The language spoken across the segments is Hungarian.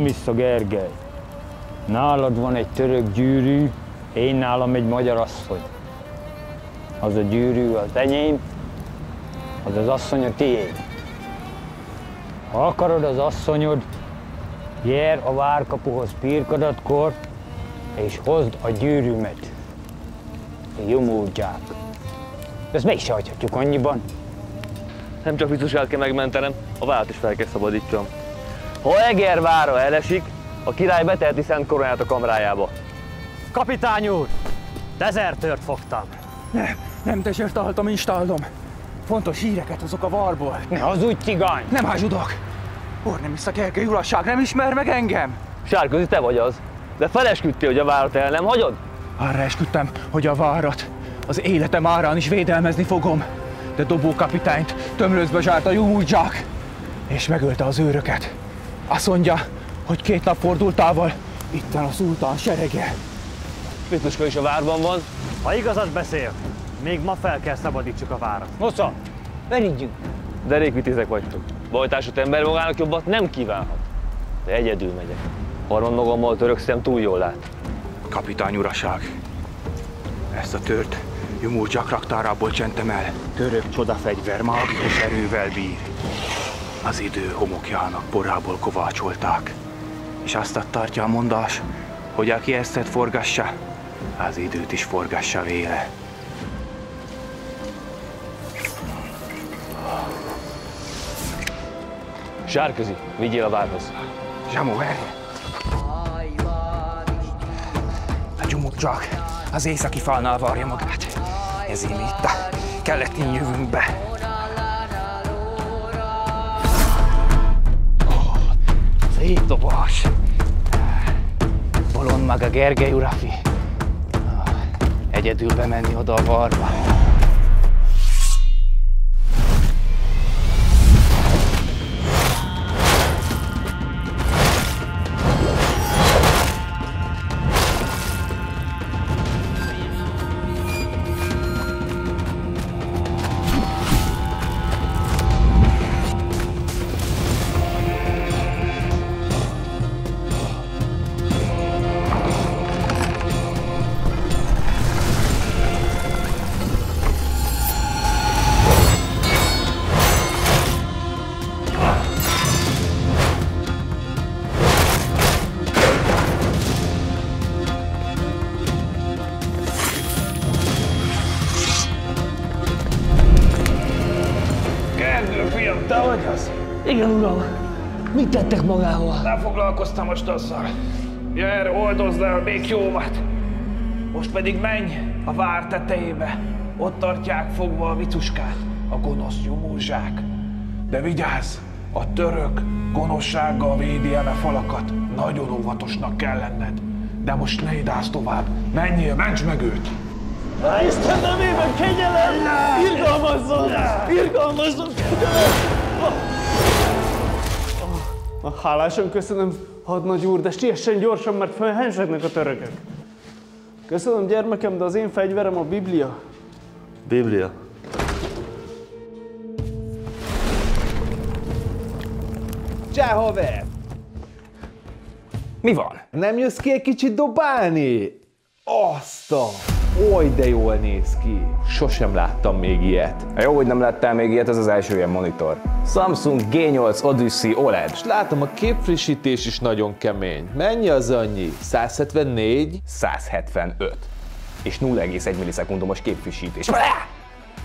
nem vissza, Gergely. Nálad van egy török gyűrű, én nálam egy magyar asszony. Az a gyűrű az enyém, az az asszony a tiéd. Ha akarod az asszonyod, Jér a várkapuhoz pirkadatkor, és hozd a gyűrűmet. Jumuldzsák. Ezt meg se hagyhatjuk annyiban. Nem csak biztos el kell megmentenem, a várat is fel kell szabadítsam. Ha Eger vára elesik, a király beteheti szent koronát a kamrájába. Kapitány úr! Dezertört fogtam. Nem, nem desertáltam, installom. Fontos híreket hozok a varból. Ne hazudj, cigány! Nem hazudok. Úr, nem a Gergely uraság, nem ismer meg engem? Sárközi, te vagy az. De felesküdtél, hogy a várat el nem hagyod? Arra esküdtem, hogy a várat az életem árán is védelmezni fogom. De dobókapitányt tömlőzbe zsárt a Jumúdzsák, és megölte az őröket. Azt mondja, hogy két nap fordultával itt van a szultán serege. Pitnuska is a várban van. Ha igazat beszél, még ma fel kell szabadítsuk a várat. Nosza, verígyünk! Derékvitizek vagytok. Bajtársat ember magának jobbat nem kívánhat. De egyedül megyek. Harmad magammal török szem túl jól lát. Kapitány uraság, ezt a tört Jumúdzsák raktárából csentem el. Török csodafegyver mágikus erővel bír. Az idő homokjának porából kovácsolták. És azt tartja a mondás, hogy aki ezt forgassa, az időt is forgassa véle. Sárközi, vigyél a várhoz. Zsamó, várj! A Jumúdzsák az északi falnál varja magát. Ezért mi itt a jövünk Szép dobás! Bolond maga Gergely urafi. Egyedül bemenni oda a varba. Te vagy az? Igen, uram. Mit tettek magával? Nem foglalkoztam most azzal. Gyere, oldozd el még jómat. Most pedig menj a vár tetejébe. Ott tartják fogva a vicuskát, a gonosz nyomózsák. De vigyázz, a török gonoszsággal védi el a falakat. Nagyon óvatosnak kell lenned. De most ne idázz tovább. Menjél, mentsd meg őt! Á, Isten nevében kegyelem! Irgalmazzon! Irgalmazzon! Hálásan köszönöm, hadnagy úr, de siessen gyorsan, mert felhenzsegnek a törökök. Köszönöm, gyermekem, de az én fegyverem a Biblia. Biblia. Csá, haver! Mi van? Nem jössz ki egy kicsit dobálni? Azt a... Oly, de jól néz ki. Sosem láttam még ilyet. Jó, hogy nem láttál még ilyet, ez az első ilyen monitor. Samsung G8 Odyssey OLED. És látom, a képfrissítés is nagyon kemény. Mennyi az annyi? 174? 175. És 0,1 millisekundumos képfrissítés.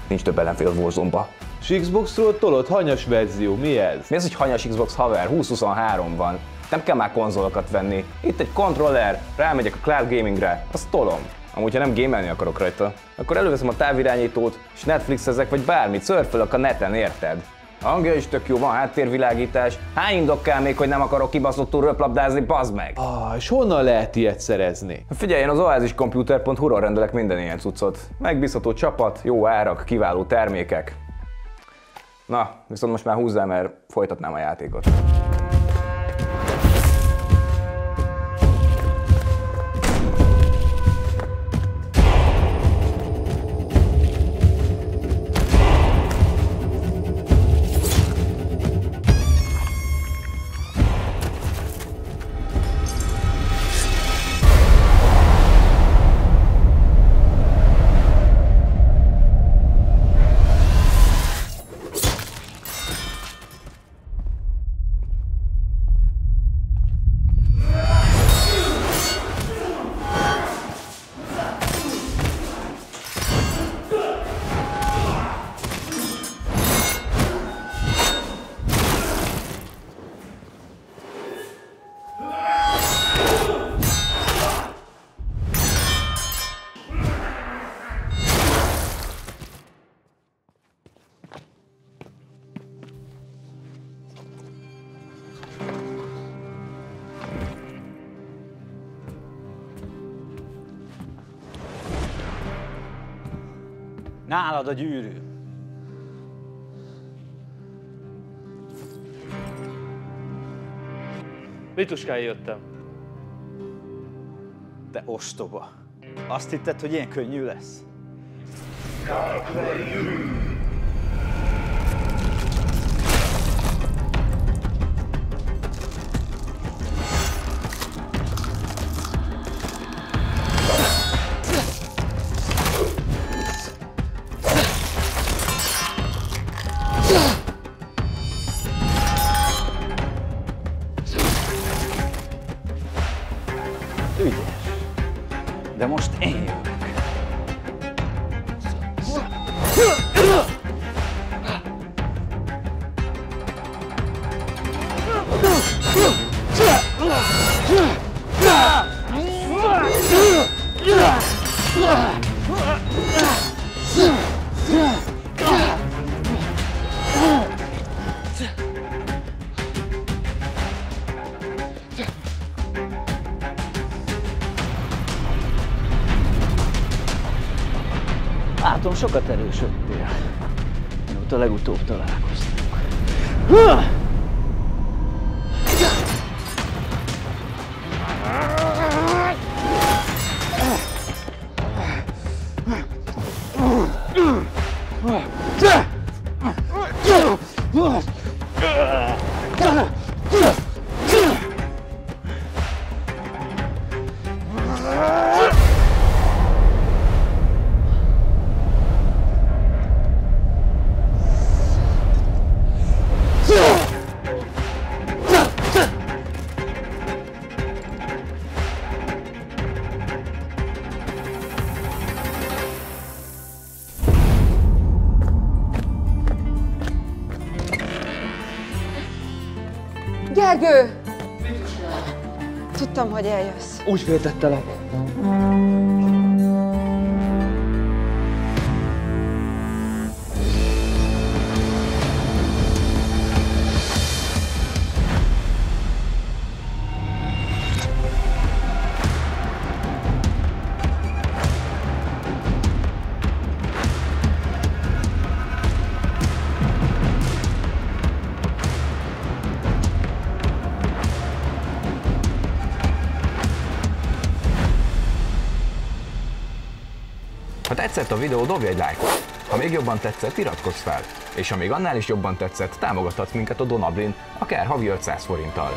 Nincs több ellenfél az Warzone-ba. És Xboxról tolod hanyas verzió, mi ez? Mi az, hogy hanyas Xbox haver? 2023 van. Nem kell már konzolokat venni. Itt egy kontroller, rámegyek a cloud gamingre, azt tolom. Amúgy, ha nem gémelni akarok rajta, akkor előveszem a távirányítót, és Netflixezek, vagy bármit, szörfölök a neten, érted? A hangja is tök jó, van háttérvilágítás. Hány indok kell még, hogy nem akarok kibaszottul röplabdázni, bazd meg! Ah, és honnan lehet ilyet szerezni? Figyelj, én az oáziscomputer.hu-ról rendelek minden ilyen cuccot. Megbízható csapat, jó árak, kiváló termékek. Na, viszont most már húzzál, mert folytatnám a játékot. Nálad a gyűrű. Vituskáig jöttem. Te ostoba. Azt hitted, hogy ilyen könnyű lesz? Ügyes. De most én jövök. Látom, sokat erősödtél. Mióta legutóbb találkoztunk. Gergő! Tudtam, hogy eljössz. Úgy féltettelek. Tetszett a videó, dobj egy lájkot. Ha még jobban tetszett, iratkozz fel. És ha még annál is jobban tetszett, támogathatsz minket a Donablin, akár havi 500 forinttal.